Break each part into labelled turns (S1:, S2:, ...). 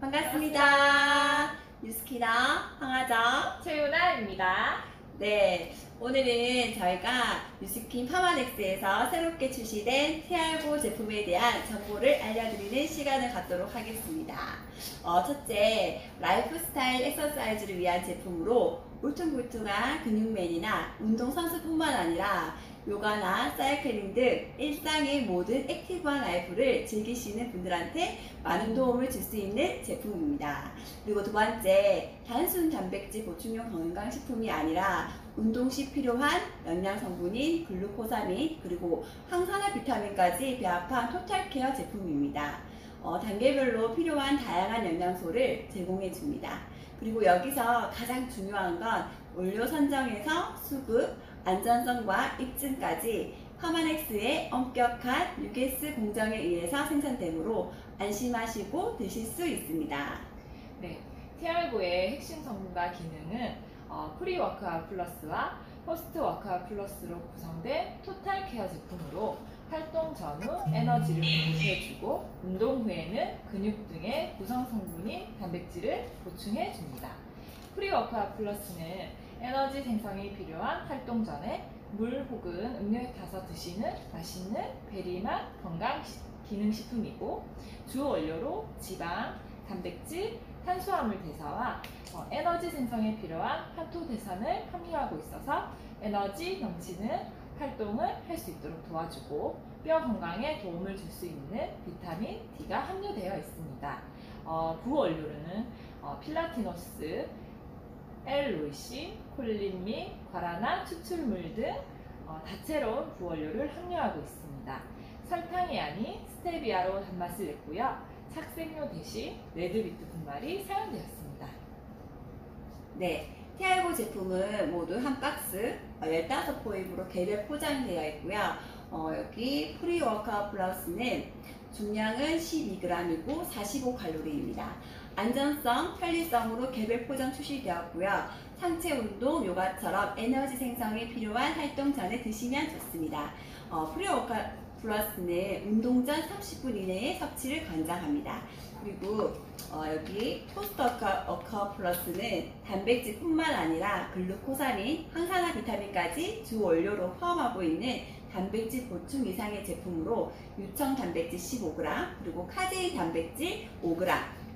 S1: 반갑습니다. 뉴스킨의 황하정.
S2: 최윤아입니다.
S1: 네, 오늘은 저희가 뉴스킨 파마넥스에서 새롭게 출시된 TRGO 제품에 대한 정보를 알려드리는 시간을 갖도록 하겠습니다. 어, 첫째, 라이프스타일 엑서사이즈를 위한 제품으로 울퉁불퉁한 근육맨이나 운동선수뿐만 아니라 요가나 사이클링 등 일상의 모든 active한 라이프를 즐기시는 분들한테 많은 도움을 줄 수 있는 제품입니다. 그리고 두 번째, 단순 단백질 보충용 건강식품이 아니라 운동 시 필요한 영양 성분인 글루코사민 그리고 항산화 비타민까지 배합한 토탈 케어 제품입니다. 어, 단계별로 필요한 다양한 영양소를 제공해 줍니다. 그리고 여기서 가장 중요한 건 원료 선정에서 수급, 안전성과 입증까지 파마넥스의 엄격한 UGS 공정에 의해서 생산되므로 안심하시고 드실 수 있습니다.
S2: 네, TRGO의 핵심 성분과 기능은 어, pre-workout plus와 post workout plus로 구성된 total care 제품으로 활동 전후 에너지를 보충해주고 운동 후에는 근육 등의 구성 성분인 단백질을 보충해 줍니다. pre-workout plus는 에너지 생성이 필요한 활동 전에 물 혹은 음료에 타서 드시는 맛있는 베리맛 건강 시- 기능식품이고 주 원료로 지방, 단백질, 탄수화물 대사와 어, 에너지 생성에 필요한 파토 대산을 함유하고 있어서 에너지 넘치는 활동을 할 수 있도록 도와주고 뼈 건강에 도움을 줄 수 있는 비타민 D가 함유되어 있습니다. 어, 부원료로는 어, 필라티노스, 엘로이신, 콜린 및 과라나 추출물 등 어, 다채로운 부원료를 함유하고 있습니다. 설탕이 아닌 스테비아로 단맛을 냈고요. 착색료 대신 레드비트 분말이 사용되었습니다.
S1: 네, TRGO 제품은 모두 한 박스 어, 15포입으로 개별 포장되어 있고요. 어, 여기 pre-workout plus는 중량은 12g이고 45칼로리입니다. 안전성, 편리성으로 개별 포장 출시되었고요. 상체 운동, 요가처럼 에너지 생성에 필요한 활동 전에 드시면 좋습니다. 어, pre-workout plus는 운동 전 30분 이내에 섭취를 권장합니다. 그리고 어, 여기 post workout, workout plus는 단백질뿐만 아니라 글루코사민, 항산화 비타민까지 주 원료로 포함하고 있는 단백질 보충 이상의 제품으로 유청 단백질 15g 그리고 카제인 단백질 5g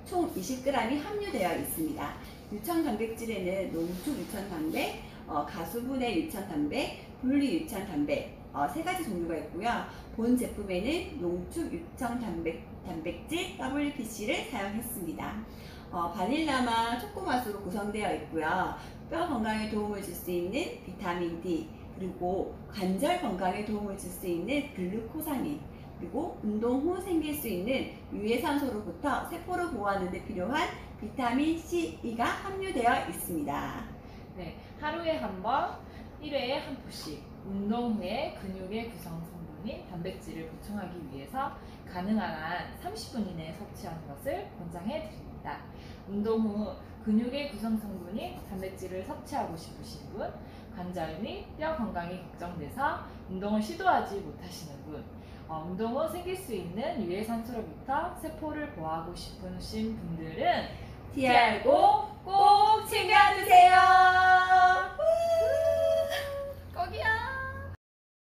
S1: 총 20g이 함유되어 있습니다. 유청 단백질에는 농축 유청 단백, 어, 가수분해 유청 단백, 분리 유청 단백 어, 세 가지 종류가 있고요. 본 제품에는 농축 유청 단백, 단백질 WPC를 사용했습니다. 어, 바닐라맛 초코맛으로 구성되어 있고요. 뼈 건강에 도움을 줄 수 있는 비타민 D, 그리고 관절 건강에 도움을 줄 수 있는 글루코사민, 그리고 운동 후 생길 수 있는 유해산소로부터 세포를 보호하는 데 필요한 비타민 C, E가 함유되어 있습니다.
S2: 네, 하루에 한 번, 1회에 한 포씩 운동 후에 근육의 구성 성분인 단백질을 보충하기 위해서 가능한 한 30분 이내에 섭취하는 것을 권장해 드립니다. 운동 후 근육의 구성 성분인 단백질을 섭취하고 싶으신 분, 관절 및 뼈 건강이 걱정돼서 운동을 시도하지 못하시는 분, 어, 운동 후 생길 수 있는 유해산소로부터 세포를 보호하고 싶으신 분들은
S1: TR고
S2: 꼭 챙겨주세요.